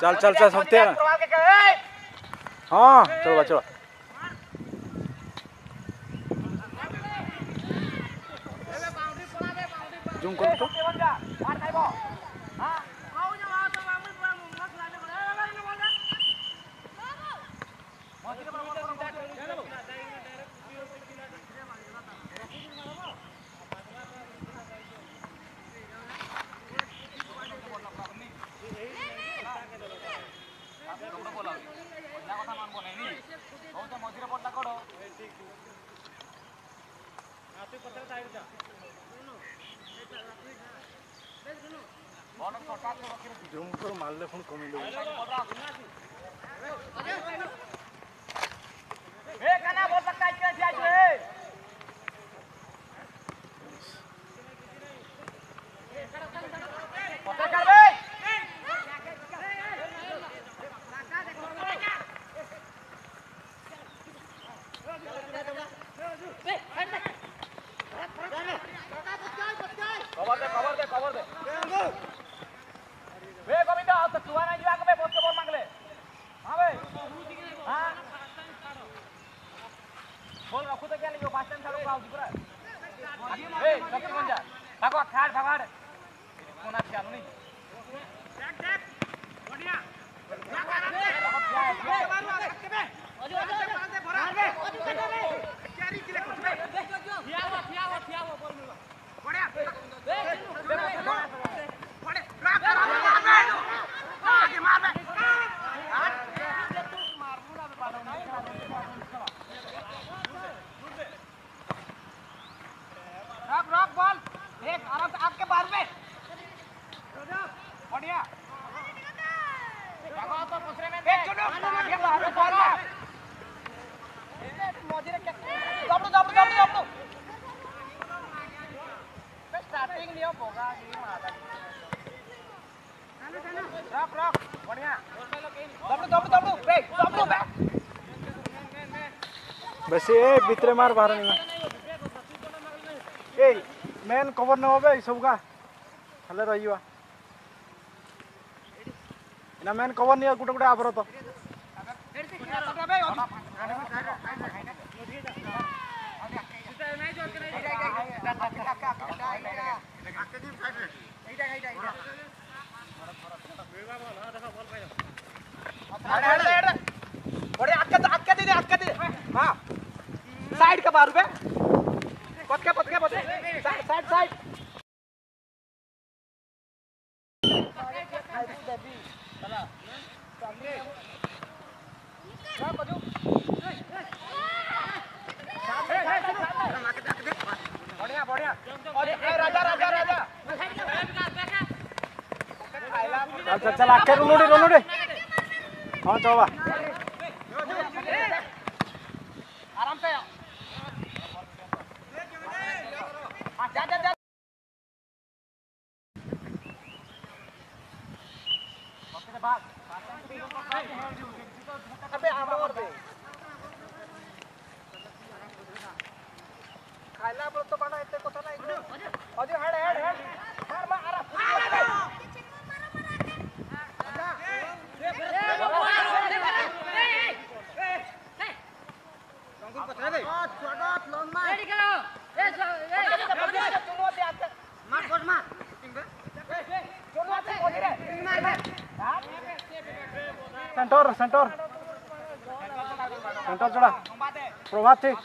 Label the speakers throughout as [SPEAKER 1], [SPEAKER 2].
[SPEAKER 1] चल चल चल सब तेरा हाँ चलो चलो।
[SPEAKER 2] ଜମ୍ମୁର
[SPEAKER 1] ମାଲ୍ ଦେଖୁଣି କମିଲେ
[SPEAKER 2] ভাগো খার ভাগো
[SPEAKER 1] बस ये भित्र मार बाहर नहीं ए मेन कवर ना हो सब का हले रही ना मैन कवर नहीं गोटे गोटे आबर तो
[SPEAKER 3] साइड का Thank you.
[SPEAKER 1] अच्छा चल आके रोनोडे रोनोडे हाँ चौबा
[SPEAKER 3] आराम से जा जा जा
[SPEAKER 1] सेंटर। सेंटर चढ़ा प्रभात ठीक।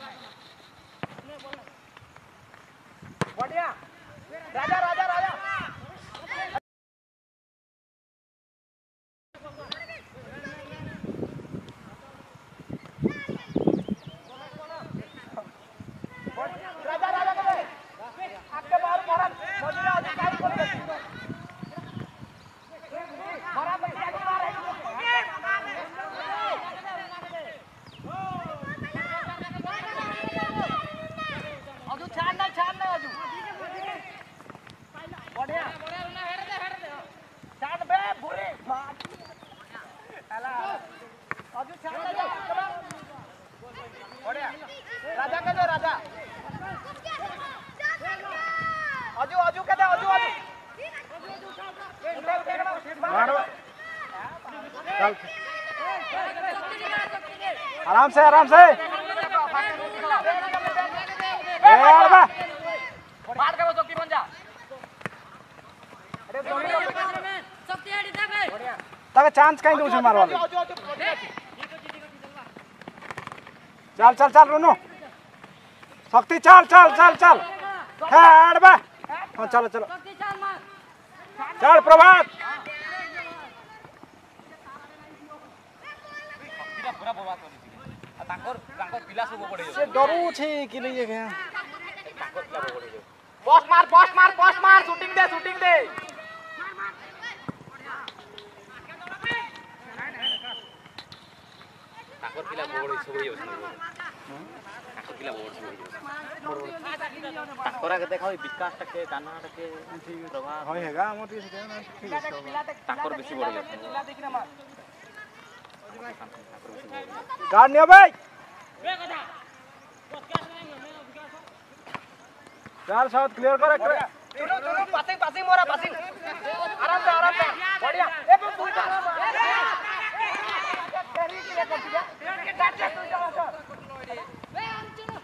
[SPEAKER 1] आराम से आराम से। तब चांस कहीं दूसरे से मारवा चल चल चल रुनो। शक्ति चल चल चल चल। हाँ, हेड बा। हाँ, चलो चलो। चल प्रभात।
[SPEAKER 2] ପୁରା ବରବାଦ କରିଛି ଆଉ ତାଙ୍କର ତାଙ୍କ ପିଲା ସବୁ ବଢ଼େଇ ସେ
[SPEAKER 1] ଡରୁଛି କି ନେଇ ଆଜ୍ଞା
[SPEAKER 2] ତାଙ୍କ ପିଲା
[SPEAKER 3] ବସ୍ ମାର ବସ୍ ମାର ବସ୍ ମାର ସୁଟିଂ ଦେ ସୁଟିଂ ଦେ
[SPEAKER 2] ତାଙ୍କର ପିଲା ବଢ଼େଇ ସବୁ ହେଇଯାଉଛି ତାଙ୍କର କେତେ ଖାଉ ବିକାଶଟା କେ ଦାନାଟା ତାଙ୍କର
[SPEAKER 1] काटने भाई चार सात क्लियर कर चलो
[SPEAKER 3] चलो पासिंग पासिंग मोरा पासिंग आराम से आराम से बढ़िया ए पे तू जा कैरी के लिए कर दिया के डाट के तू जा बे हम चलो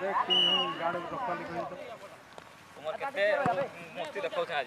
[SPEAKER 1] देख तू गाड़ी को कप्पा लिखो तो
[SPEAKER 2] उमर कितने मुक्ति रखो आज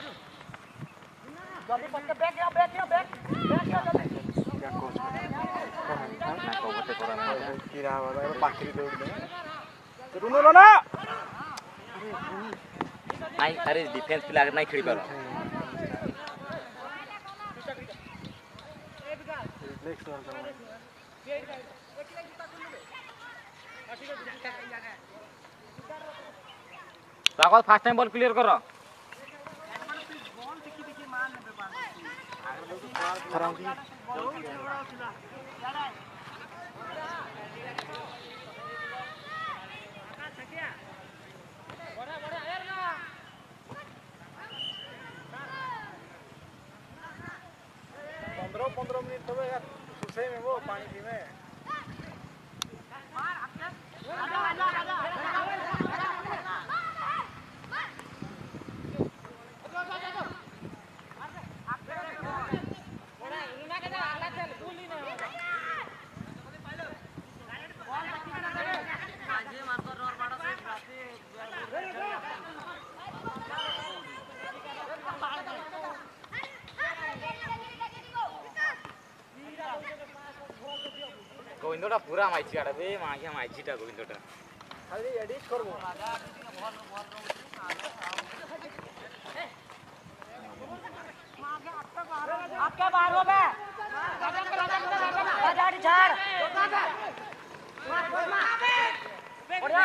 [SPEAKER 2] নাই আরে ডিফেন্স প্লেয়ার নাই খেলি পারো। ফার্স্ট টাইম বল ক্লিয়ার কর।
[SPEAKER 1] पंद्रह पंद्रह मिनट तो यार सुसे में वो पानी पी में
[SPEAKER 2] গোবিন্দটা পুরা মাইছি আটা বে মাঘিয়া মাইছিটা গোবিন্দটা
[SPEAKER 3] খালি এডিট করবো आपका बाहर हो गया
[SPEAKER 4] गाड़ी झाड़ बढ़िया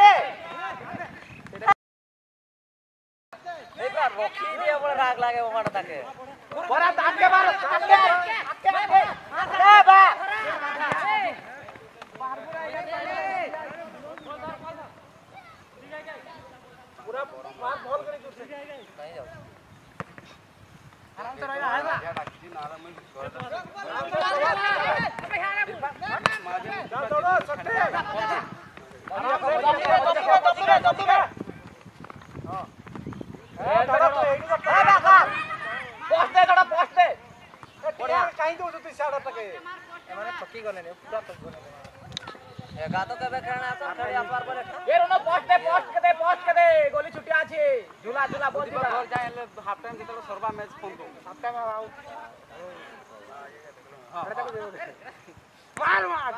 [SPEAKER 4] খিদে বড় রাগ লাগে ওখানে থাকে
[SPEAKER 3] বড় তাকে মারো তাকে তাকে মারো আরে বা
[SPEAKER 4] पूरा
[SPEAKER 1] मार बॉल करे तुझसे कहीं जाओ आराम से रहना है
[SPEAKER 3] ना
[SPEAKER 5] आराम में आराम
[SPEAKER 1] से रहना
[SPEAKER 3] मार
[SPEAKER 1] दो सट्टे आराम
[SPEAKER 3] से
[SPEAKER 2] ঝুলা ঝুলা বল ঝুলা ঘর
[SPEAKER 5] যায় হলে হাফ টাইম যেতলে সর্বা ম্যাচ ফোন করব
[SPEAKER 3] হাফ টাইম আউ মার মার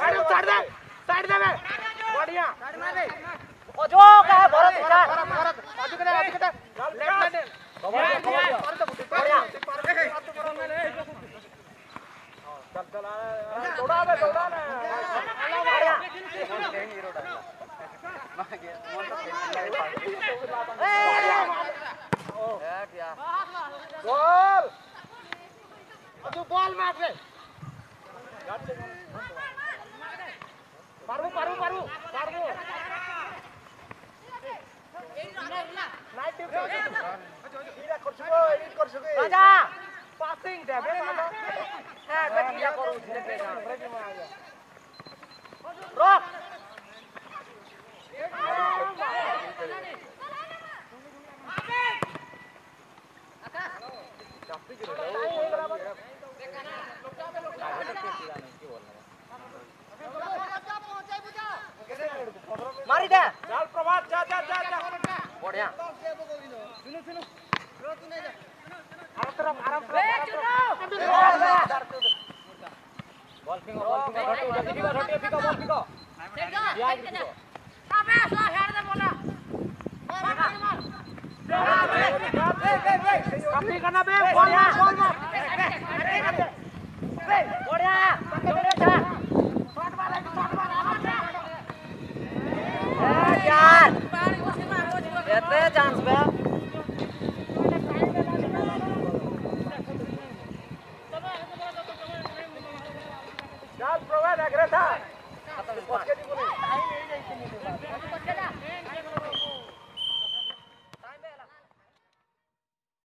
[SPEAKER 1] আরে ছাড়
[SPEAKER 3] দে साइड दे बढ़िया।
[SPEAKER 4] ओ जो का है? भरत भरत
[SPEAKER 3] भरत अजू के अजू के लेफ़्ट साइड बढ़िया
[SPEAKER 1] चल चल दौड़ा बे दौड़ा ना
[SPEAKER 3] बढ़िया। पारबो पारबो पारबो पारबो नाइट टिप हिरा
[SPEAKER 1] गर्छु गो एडिट गर्छु गो
[SPEAKER 3] राजा पासिङ दे बे राजा
[SPEAKER 4] हे गति हिरा गरौ छिले के गा रॉक
[SPEAKER 3] आकाश जापी गिरे देखा ना लोटा पे
[SPEAKER 2] लोटा
[SPEAKER 3] ಮಾರಿದ
[SPEAKER 1] ಚಾಲ್ ಪ್ರಭಾತ್ ಜಾ ಜಾ ಜಾ ಜಾ
[SPEAKER 4] ಬಡ್ಯಾ ಸುನು ಸುನು ರೋ ತುನೆ ಜಾ
[SPEAKER 3] ಆರಾಮ್ ತರಫ ಆರಾಮ್ ತರಫ
[SPEAKER 2] बॉल पिंगो बॉल पिंगो घटो जल्दी पिंगो घटो पिंगो बॉल पिंगो या पिंगो अबे सो हेड
[SPEAKER 3] दे बोला अपनी करना बे बॉल मार बॉल मार
[SPEAKER 4] बढ़िया बढ़िया